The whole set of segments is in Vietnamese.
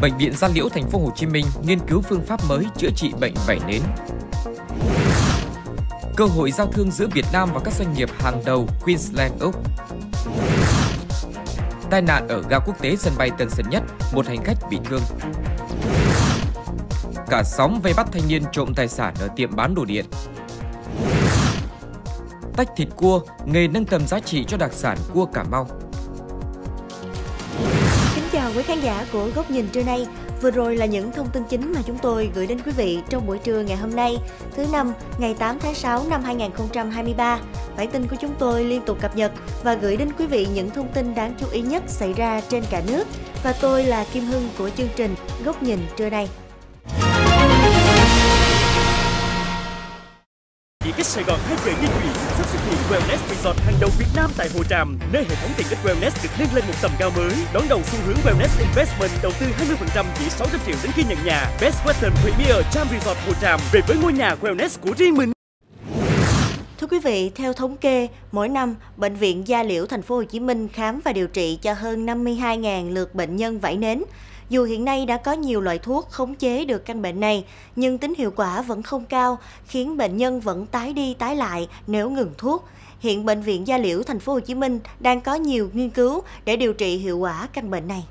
Bệnh viện Gia Liễu thành phố Hồ Chí Minh nghiên cứu phương pháp mới chữa trị bệnh vảy nến. Cơ hội giao thương giữa Việt Nam và các doanh nghiệp hàng đầu Queensland Úc. Tai nạn ở ga quốc tế sân bay Tân Sơn Nhất, một hành khách bị thương. Cả xóm vây bắt thanh niên trộm tài sản ở tiệm bán đồ điện. Tách thịt cua, nghề nâng tầm giá trị cho đặc sản cua Cà Mau. Quý khán giả của Góc Nhìn trưa nay. Vừa rồi là những thông tin chính mà chúng tôi gửi đến quý vị trong buổi trưa ngày hôm nay, thứ năm, ngày 8 tháng 6 năm 2023. Bản tin của chúng tôi liên tục cập nhật và gửi đến quý vị những thông tin đáng chú ý nhất xảy ra trên cả nước. Và tôi là Kim Hưng của chương trình Góc Nhìn trưa nay. Di tích Sài Gòn hai về Nghi Thủy sắp xuất hiện Wellness Resort hàng đầu Việt Nam tại Hồ Tràm, nơi hệ thống tiện ích Wellness được nâng lên một tầm cao mới. Đón đầu xu hướng Wellness Investment đầu tư 20% chỉ 600 triệu đến khi nhận nhà. Best Western Premier Tram Resort Hồ Tràm về với ngôi nhà Wellness của riêng mình. Thưa quý vị, theo thống kê, mỗi năm bệnh viện Gia Liễu thành phố Hồ Chí Minh khám và điều trị cho hơn 52.000 lượt bệnh nhân vảy nến. Dù hiện nay đã có nhiều loại thuốc khống chế được căn bệnh này, nhưng tính hiệu quả vẫn không cao, khiến bệnh nhân vẫn tái đi tái lại nếu ngừng thuốc. Hiện bệnh viện Gia Liễu thành phố Hồ Chí Minh đang có nhiều nghiên cứu để điều trị hiệu quả căn bệnh này.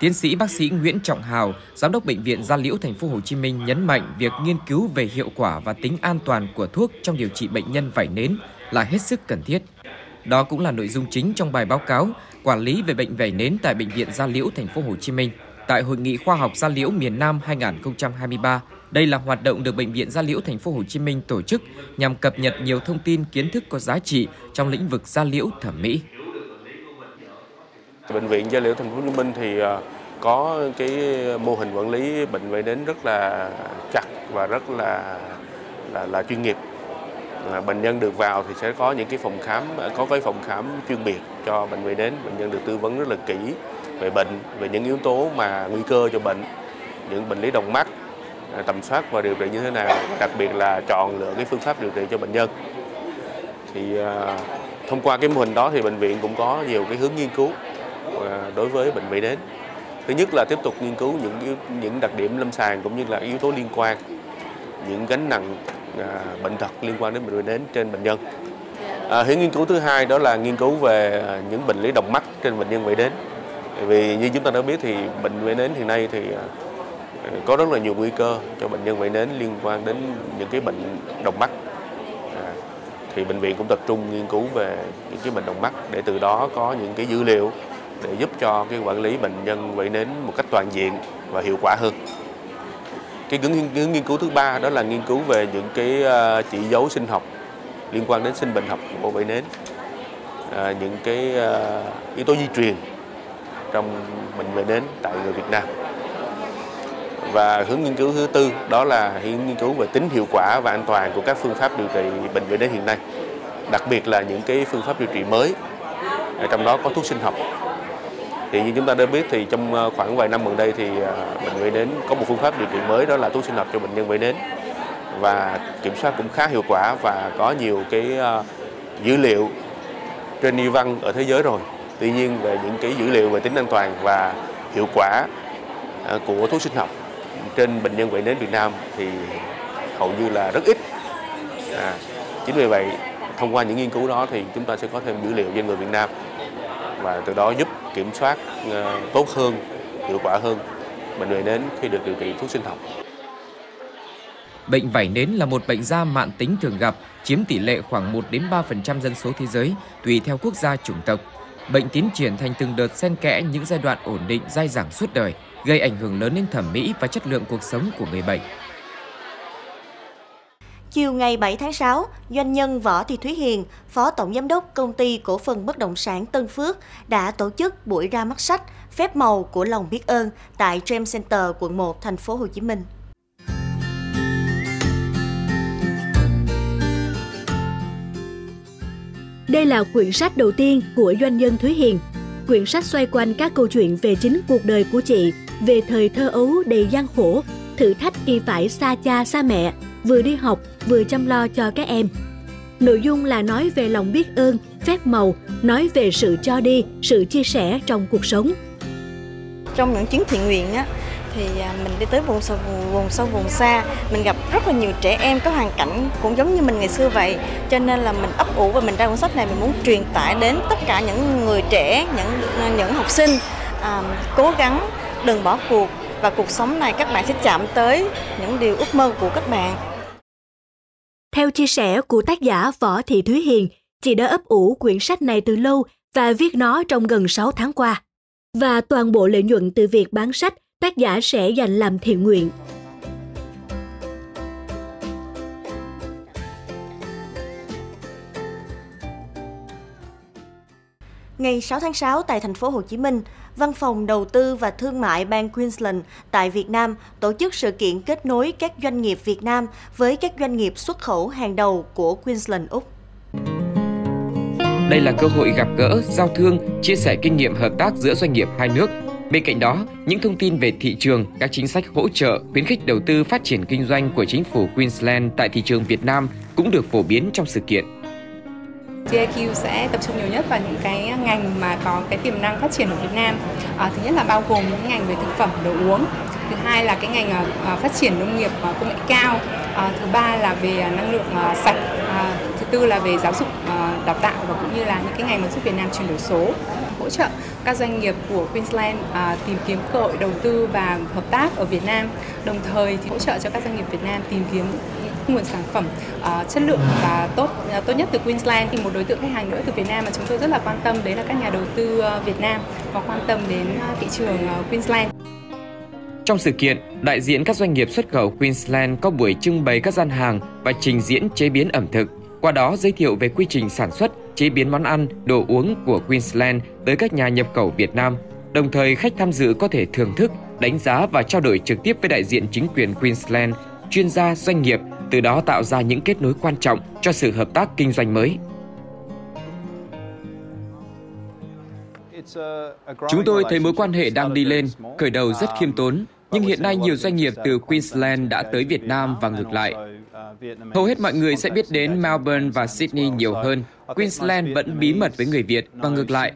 Tiến sĩ bác sĩ Nguyễn Trọng Hào, giám đốc bệnh viện Gia Liễu thành phố Hồ Chí Minh nhấn mạnh việc nghiên cứu về hiệu quả và tính an toàn của thuốc trong điều trị bệnh nhân vảy nến là hết sức cần thiết. Đó cũng là nội dung chính trong bài báo cáo quản lý về bệnh vẩy nến tại bệnh viện Gia Liễu thành phố Hồ Chí Minh tại hội nghị khoa học Gia Liễu miền Nam 2023. Đây là hoạt động được bệnh viện Gia Liễu thành phố Hồ Chí Minh tổ chức nhằm cập nhật nhiều thông tin kiến thức có giá trị trong lĩnh vực gia liễu thẩm mỹ. Bệnh viện Gia Liễu thành phố Hồ Chí Minh thì à, có cái mô hình quản lý bệnh vẩy nến rất là chặt và rất là là, là chuyên nghiệp bệnh nhân được vào thì sẽ có những cái phòng khám, có cái phòng khám chuyên biệt cho bệnh người đến. Bệnh nhân được tư vấn rất là kỹ về bệnh, về những yếu tố mà nguy cơ cho bệnh, những bệnh lý đồng mắt à, tầm soát và điều trị như thế nào, đặc biệt là chọn lựa cái phương pháp điều trị cho bệnh nhân. Thì à, thông qua cái mô hình đó thì bệnh viện cũng có nhiều cái hướng nghiên cứu à, đối với bệnh vẩy đến. Thứ nhất là tiếp tục nghiên cứu những những đặc điểm lâm sàng cũng như là yếu tố liên quan, những gánh nặng À, bệnh tật liên quan đến bệnh đến trên bệnh nhân. À, hiện nghiên cứu thứ hai đó là nghiên cứu về à, những bệnh lý đồng mắt trên bệnh nhân vẩy đến. Vì như chúng ta đã biết thì bệnh vẩy nến hiện nay thì à, có rất là nhiều nguy cơ cho bệnh nhân vẩy nến liên quan đến những cái bệnh đồng mắt. À, thì bệnh viện cũng tập trung nghiên cứu về những cái bệnh đồng mắt để từ đó có những cái dữ liệu để giúp cho cái quản lý bệnh nhân vẩy nến một cách toàn diện và hiệu quả hơn cái hướng, nghiên cứu thứ ba đó là nghiên cứu về những cái ờ, chỉ dấu sinh học liên quan đến sinh bệnh học của vẩy nến. À, những cái uh, yếu tố di truyền trong bệnh vẩy nến tại người Việt Nam. Và hướng nghiên cứu thứ tư đó là hướng nghiên cứu về tính hiệu quả và an toàn của các phương pháp điều trị bệnh vẩy nến hiện nay đặc biệt là những cái phương pháp điều trị mới trong đó có thuốc sinh học thì như chúng ta đã biết thì trong ờ, khoảng vài năm gần đây thì ờ, bệnh vẩy nến có một phương pháp điều trị mới đó là thuốc sinh học cho bệnh nhân vẩy nến và kiểm soát cũng khá hiệu quả và có nhiều cái ờ, dữ liệu trên y văn ở thế giới rồi. Tuy nhiên về những cái dữ liệu về tính an toàn và hiệu quả của thuốc sinh học trên bệnh nhân vẩy nến Việt Nam thì hầu như là rất ít. À, chính vì vậy thông qua những nghiên cứu đó thì chúng ta sẽ có thêm dữ liệu về người Việt Nam và từ đó giúp kiểm soát ờ, tốt hơn, hiệu quả hơn bệnh vẩy nến khi được điều trị thuốc sinh học. Bệnh vảy nến là một bệnh da mạn tính thường gặp, chiếm tỷ lệ khoảng 1 đến 3% dân số thế giới, tùy theo quốc gia chủng tộc. Bệnh tiến triển thành từng đợt xen kẽ những giai đoạn ổn định dai dẳng suốt đời, gây ảnh hưởng lớn đến thẩm mỹ và chất lượng cuộc sống của người bệnh. Chiều ngày 7 tháng 6, doanh nhân Võ Thị Thúy Hiền, Phó Tổng Giám đốc Công ty Cổ phần Bất động sản Tân Phước đã tổ chức buổi ra mắt sách Phép màu của lòng biết ơn tại Dream Center, quận 1, thành phố Hồ Chí Minh. Đây là quyển sách đầu tiên của doanh nhân Thúy Hiền. Quyển sách xoay quanh các câu chuyện về chính cuộc đời của chị, về thời thơ ấu đầy gian khổ, thử thách khi phải xa cha xa mẹ, vừa đi học vừa chăm lo cho các em. Nội dung là nói về lòng biết ơn, phép màu, nói về sự cho đi, sự chia sẻ trong cuộc sống. trong những chuyến thiện nguyện á thì à, mình đi tới vùng sâu vùng sâu vùng xa mình gặp rất là nhiều trẻ em có hoàn cảnh cũng giống như mình ngày xưa vậy cho nên là mình ấp ủ và mình ra cuốn sách này mình muốn truyền tải đến tất cả những người trẻ những à, những học sinh à, cố gắng đừng bỏ cuộc và cuộc sống này các bạn sẽ chạm tới những điều ước mơ của các bạn theo chia sẻ của tác giả Võ Thị Thúy Hiền, chị đã ấp ủ quyển sách này từ lâu và viết nó trong gần 6 tháng qua. Và toàn bộ lợi nhuận từ việc bán sách tác giả sẽ dành làm thiện nguyện. Ngày 6 tháng 6 tại thành phố Hồ Chí Minh, Văn phòng Đầu tư và Thương mại bang Queensland tại Việt Nam tổ chức sự kiện kết nối các doanh nghiệp Việt Nam với các doanh nghiệp xuất khẩu hàng đầu của Queensland, Úc. Đây là cơ hội gặp gỡ, giao thương, chia sẻ kinh nghiệm hợp tác giữa doanh nghiệp hai nước. Bên cạnh đó, những thông tin về thị trường, các chính sách hỗ trợ, khuyến khích đầu tư phát triển kinh doanh của chính phủ Queensland tại thị trường Việt Nam cũng được phổ biến trong sự kiện. GIQ sẽ tập trung nhiều nhất vào những cái ngành mà có cái tiềm năng phát triển ở Việt Nam. À, thứ nhất là bao gồm những ngành về thực phẩm, đồ uống. Thứ hai là cái ngành à, phát triển nông nghiệp à, công nghệ cao. À, thứ ba là về năng lượng à, sạch. À, thứ tư là về giáo dục à, đào tạo và cũng như là những cái ngành mà giúp Việt Nam chuyển đổi số hỗ trợ các doanh nghiệp của Queensland à, tìm kiếm cơ hội đầu tư và hợp tác ở Việt Nam. Đồng thời thì hỗ trợ cho các doanh nghiệp Việt Nam tìm kiếm nguồn sản phẩm uh, chất lượng và tốt uh, tốt nhất từ Queensland. Thì một đối tượng khách hàng nữa từ Việt Nam mà chúng tôi rất là quan tâm đấy là các nhà đầu tư uh, Việt Nam có quan tâm đến uh, thị trường uh, Queensland. Trong sự kiện, đại diện các doanh nghiệp xuất khẩu Queensland có buổi trưng bày các gian hàng và trình diễn chế biến ẩm thực, qua đó giới thiệu về quy trình sản xuất, chế biến món ăn, đồ uống của Queensland tới các nhà nhập khẩu Việt Nam. Đồng thời, khách tham dự có thể thưởng thức, đánh giá và trao đổi trực tiếp với đại diện chính quyền Queensland, chuyên gia, doanh nghiệp từ đó tạo ra những kết nối quan trọng cho sự hợp tác kinh doanh mới. Chúng tôi thấy mối quan hệ đang đi lên, khởi đầu rất khiêm tốn, nhưng hiện nay nhiều doanh nghiệp từ Queensland đã tới Việt Nam và ngược lại. Hầu hết mọi người sẽ biết đến Melbourne và Sydney nhiều hơn. Queensland vẫn bí mật với người Việt và ngược lại.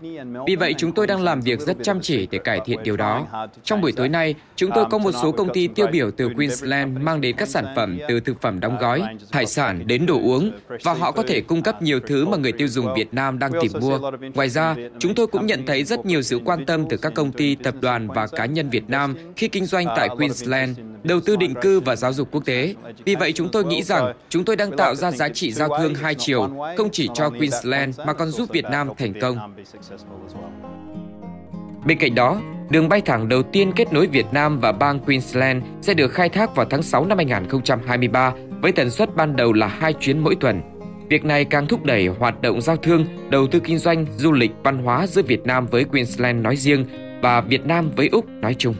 Vì vậy, chúng tôi đang làm việc rất chăm chỉ để cải thiện điều đó. Trong buổi tối nay, chúng tôi có một số công ty tiêu biểu từ Queensland mang đến các sản phẩm từ thực phẩm đóng gói, hải sản đến đồ uống, và họ có thể cung cấp nhiều thứ mà người tiêu dùng Việt Nam đang tìm mua. Ngoài ra, chúng tôi cũng nhận thấy rất nhiều sự quan tâm từ các công ty, tập đoàn và cá nhân Việt Nam khi kinh doanh tại Queensland đầu tư định cư và giáo dục quốc tế. Vì vậy, chúng tôi nghĩ rằng chúng tôi đang tạo ra giá trị giao thương hai chiều, không chỉ cho Queensland mà còn giúp Việt Nam thành công. Bên cạnh đó, đường bay thẳng đầu tiên kết nối Việt Nam và bang Queensland sẽ được khai thác vào tháng 6 năm 2023 với tần suất ban đầu là hai chuyến mỗi tuần. Việc này càng thúc đẩy hoạt động giao thương, đầu tư kinh doanh, du lịch, văn hóa giữa Việt Nam với Queensland nói riêng và Việt Nam với Úc nói chung.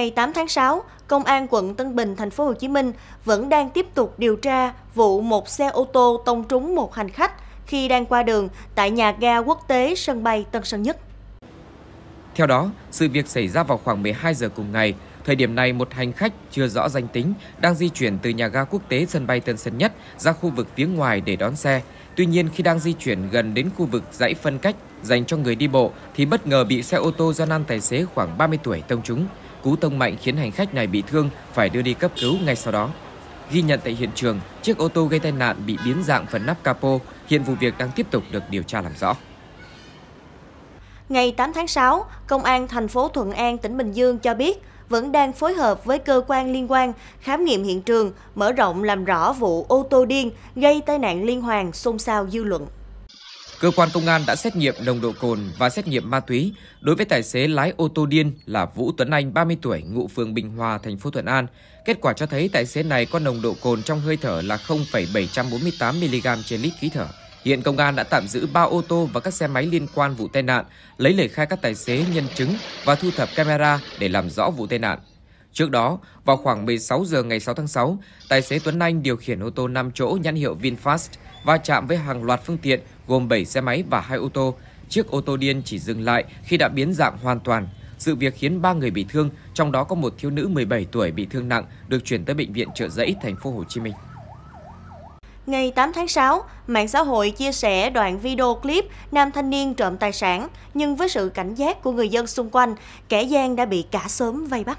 Ngày 8 tháng 6, Công an quận Tân Bình, thành phố Hồ Chí Minh vẫn đang tiếp tục điều tra vụ một xe ô tô tông trúng một hành khách khi đang qua đường tại nhà ga quốc tế sân bay Tân Sơn Nhất. Theo đó, sự việc xảy ra vào khoảng 12 giờ cùng ngày. Thời điểm này, một hành khách chưa rõ danh tính đang di chuyển từ nhà ga quốc tế sân bay Tân Sơn Nhất ra khu vực phía ngoài để đón xe. Tuy nhiên, khi đang di chuyển gần đến khu vực dãy phân cách dành cho người đi bộ thì bất ngờ bị xe ô tô do nam tài xế khoảng 30 tuổi tông trúng. Cú tông mạnh khiến hành khách này bị thương, phải đưa đi cấp cứu ngay sau đó. Ghi nhận tại hiện trường, chiếc ô tô gây tai nạn bị biến dạng phần nắp capo, hiện vụ việc đang tiếp tục được điều tra làm rõ. Ngày 8 tháng 6, Công an thành phố Thuận An, tỉnh Bình Dương cho biết vẫn đang phối hợp với cơ quan liên quan khám nghiệm hiện trường, mở rộng làm rõ vụ ô tô điên gây tai nạn liên hoàn xôn xao dư luận. Cơ quan công an đã xét nghiệm nồng độ cồn và xét nghiệm ma túy đối với tài xế lái ô tô điên là Vũ Tuấn Anh, 30 tuổi, ngụ phường Bình Hòa, thành phố Thuận An. Kết quả cho thấy tài xế này có nồng độ cồn trong hơi thở là 0,748 mg trên lít khí thở. Hiện công an đã tạm giữ 3 ô tô và các xe máy liên quan vụ tai nạn, lấy lời khai các tài xế nhân chứng và thu thập camera để làm rõ vụ tai nạn. Trước đó, vào khoảng 16 giờ ngày 6 tháng 6, tài xế Tuấn Anh điều khiển ô tô 5 chỗ nhãn hiệu VinFast va chạm với hàng loạt phương tiện gồm 7 xe máy và 2 ô tô. Chiếc ô tô điên chỉ dừng lại khi đã biến dạng hoàn toàn. Sự việc khiến 3 người bị thương, trong đó có một thiếu nữ 17 tuổi bị thương nặng được chuyển tới bệnh viện Trợ Giấy thành phố Hồ Chí Minh. Ngày 8 tháng 6, mạng xã hội chia sẻ đoạn video clip nam thanh niên trộm tài sản, nhưng với sự cảnh giác của người dân xung quanh, kẻ gian đã bị cả xóm vây bắt.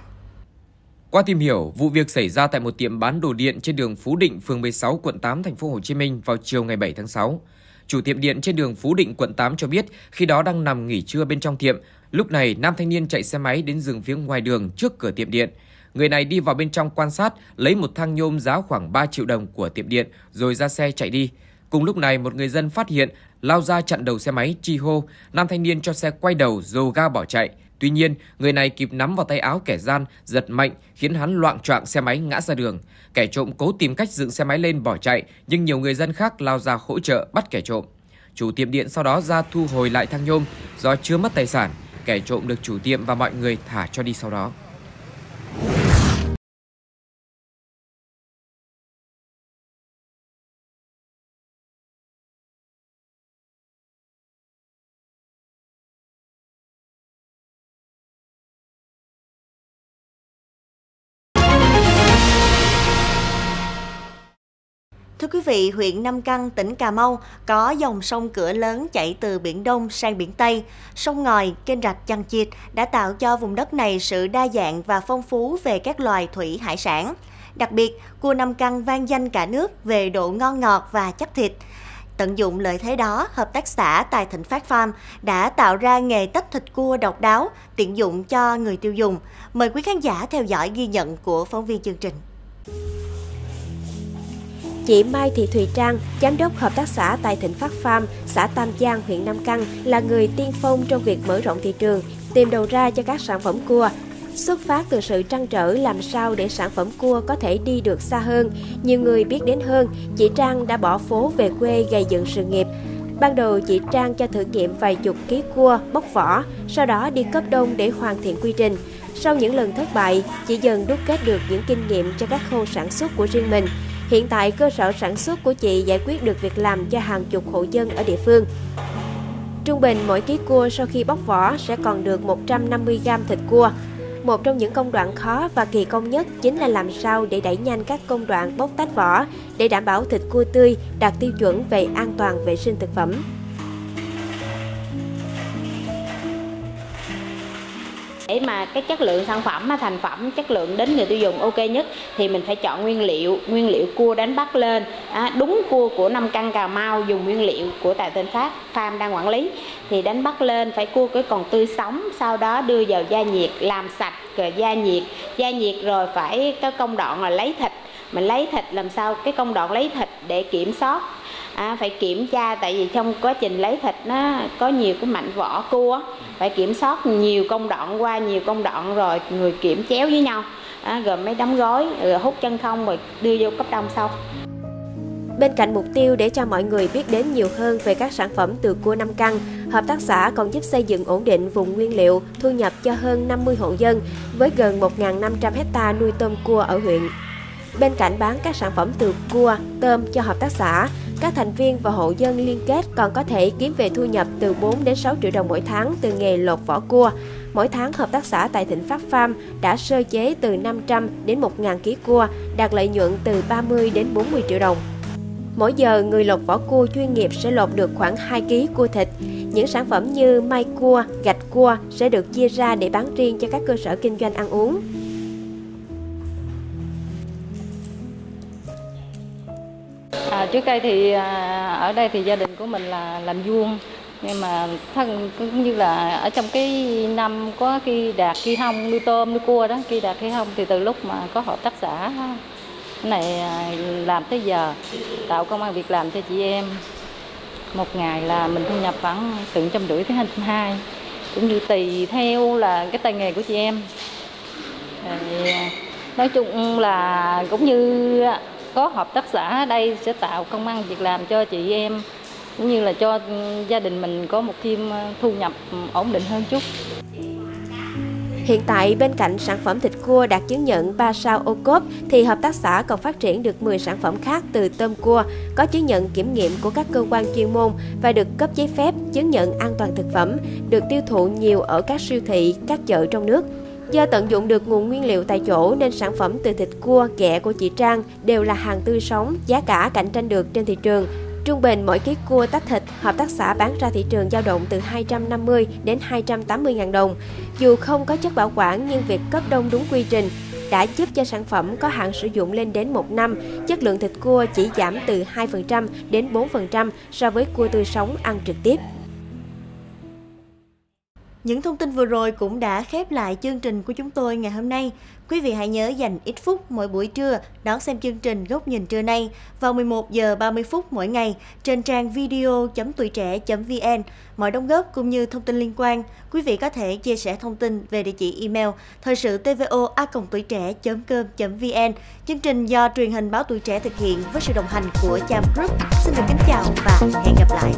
Qua tìm hiểu, vụ việc xảy ra tại một tiệm bán đồ điện trên đường Phú Định, phường 16, quận 8, thành phố Hồ Chí Minh vào chiều ngày 7 tháng 6. Chủ tiệm điện trên đường Phú Định, quận 8 cho biết khi đó đang nằm nghỉ trưa bên trong tiệm, lúc này nam thanh niên chạy xe máy đến dừng phía ngoài đường trước cửa tiệm điện. Người này đi vào bên trong quan sát, lấy một thang nhôm giá khoảng 3 triệu đồng của tiệm điện rồi ra xe chạy đi. Cùng lúc này một người dân phát hiện lao ra chặn đầu xe máy chi hô, nam thanh niên cho xe quay đầu dồ ga bỏ chạy. Tuy nhiên, người này kịp nắm vào tay áo kẻ gian, giật mạnh khiến hắn loạn choạng xe máy ngã ra đường. Kẻ trộm cố tìm cách dựng xe máy lên bỏ chạy, nhưng nhiều người dân khác lao ra hỗ trợ bắt kẻ trộm. Chủ tiệm điện sau đó ra thu hồi lại thang nhôm do chưa mất tài sản, kẻ trộm được chủ tiệm và mọi người thả cho đi sau đó. Thưa quý vị, huyện Nam Căn, tỉnh Cà Mau có dòng sông cửa lớn chảy từ Biển Đông sang Biển Tây. Sông ngòi, kênh rạch chằng chịt đã tạo cho vùng đất này sự đa dạng và phong phú về các loài thủy hải sản. Đặc biệt, cua Nam Căn vang danh cả nước về độ ngon ngọt và chắc thịt. Tận dụng lợi thế đó, Hợp tác xã Tài Thịnh Phát Farm đã tạo ra nghề tách thịt cua độc đáo, tiện dụng cho người tiêu dùng. Mời quý khán giả theo dõi ghi nhận của phóng viên chương trình. Chị Mai Thị Thùy Trang, giám đốc hợp tác xã Tài Thịnh Phát Farm, xã Tam Giang, huyện Nam Căn là người tiên phong trong việc mở rộng thị trường, tìm đầu ra cho các sản phẩm cua. Xuất phát từ sự trăn trở làm sao để sản phẩm cua có thể đi được xa hơn, nhiều người biết đến hơn, chị Trang đã bỏ phố về quê gây dựng sự nghiệp. Ban đầu chị Trang cho thử nghiệm vài chục ký cua, bóc vỏ, sau đó đi cấp đông để hoàn thiện quy trình. Sau những lần thất bại, chị dần đúc kết được những kinh nghiệm cho các khâu sản xuất của riêng mình. Hiện tại, cơ sở sản xuất của chị giải quyết được việc làm cho hàng chục hộ dân ở địa phương. Trung bình mỗi ký cua sau khi bóc vỏ sẽ còn được 150g thịt cua. Một trong những công đoạn khó và kỳ công nhất chính là làm sao để đẩy nhanh các công đoạn bóc tách vỏ để đảm bảo thịt cua tươi đạt tiêu chuẩn về an toàn vệ sinh thực phẩm. Để mà cái chất lượng sản phẩm thành phẩm chất lượng đến người tiêu dùng ok nhất thì mình phải chọn nguyên liệu nguyên liệu cua đánh bắt lên. À, đúng cua của năm căn cà mau dùng nguyên liệu của tại tên phát farm đang quản lý. Thì đánh bắt lên phải cua cái còn tươi sống sau đó đưa vào gia nhiệt làm sạch rồi gia nhiệt. Gia nhiệt rồi phải có công đoạn là lấy thịt. Mình lấy thịt làm sao cái công đoạn lấy thịt để kiểm soát à, phải kiểm tra tại vì trong quá trình lấy thịt nó có nhiều cái mảnh vỏ cua phải kiểm soát nhiều công đoạn qua nhiều công đoạn rồi người kiểm chéo với nhau. À, gồm mấy đóng gói rồi hút chân không rồi đưa vô cấp đông sau. Bên cạnh mục tiêu để cho mọi người biết đến nhiều hơn về các sản phẩm từ cua năm căn, hợp tác xã còn giúp xây dựng ổn định vùng nguyên liệu, thu nhập cho hơn 50 hộ dân với gần 1.500 hecta nuôi tôm cua ở huyện. Bên cạnh bán các sản phẩm từ cua, tôm cho hợp tác xã, các thành viên và hộ dân liên kết còn có thể kiếm về thu nhập từ 4 đến 6 triệu đồng mỗi tháng từ nghề lột vỏ cua. Mỗi tháng hợp tác xã tại Thịnh Phát Farm đã sơ chế từ 500 đến 1.000 kg cua, đạt lợi nhuận từ 30 đến 40 triệu đồng. Mỗi giờ, người lột vỏ cua chuyên nghiệp sẽ lột được khoảng 2 kg cua thịt. Những sản phẩm như mai cua, gạch cua sẽ được chia ra để bán riêng cho các cơ sở kinh doanh ăn uống. Trước đây thì à, ở đây thì gia đình của mình là làm vuông. Nhưng mà thân cũng như là ở trong cái năm có khi đạt, khi hông nuôi tôm, nuôi cua đó, khi đạt, khi hông thì từ lúc mà có hợp tác xã này à, làm tới giờ, tạo công an việc làm cho chị em. Một ngày là mình thu nhập khoảng từ trăm rưỡi tới hai cũng như tùy theo là cái tay nghề của chị em. À, nói chung là cũng như có hợp tác xã ở đây sẽ tạo công ăn việc làm cho chị em cũng như là cho gia đình mình có một thêm ờ, thu nhập ổn định hơn chút. Hiện tại bên cạnh sản phẩm thịt cua đạt chứng nhận 3 sao ô cốp thì hợp tác xã còn phát triển được 10 sản phẩm khác từ tôm cua có chứng nhận kiểm nghiệm của các cơ quan chuyên môn và được cấp giấy phép chứng nhận an toàn thực phẩm, được tiêu thụ nhiều ở các siêu thị, các chợ trong nước. Do tận dụng được nguồn nguyên liệu tại chỗ nên sản phẩm từ thịt cua, ghẹ của chị Trang đều là hàng tươi sống, giá cả cạnh tranh được trên thị trường. Trung bình mỗi ký cua tách thịt, hợp tác xã bán ra thị trường dao động từ 250 đến 280 ngàn đồng. Dù không có chất bảo quản nhưng việc cấp đông đúng quy trình đã giúp cho sản phẩm có hạn sử dụng lên đến 1 năm, chất lượng thịt cua chỉ giảm từ 2% đến 4% so với cua tươi sống ăn trực tiếp. Những thông tin vừa rồi cũng đã khép lại chương trình của chúng tôi ngày hôm nay. Quý vị hãy nhớ dành ít phút mỗi buổi trưa đón xem chương trình Góc nhìn trưa nay vào 11 giờ 30 phút mỗi ngày trên trang video.tuổi trẻ.vn. Mọi đóng góp cũng như thông tin liên quan, quý vị có thể chia sẻ thông tin về địa chỉ email thời sự tvo a tuổi trẻ.com.vn. Chương trình do truyền hình báo tuổi trẻ thực hiện với sự đồng hành của Cham Group. Xin được kính chào và hẹn gặp lại.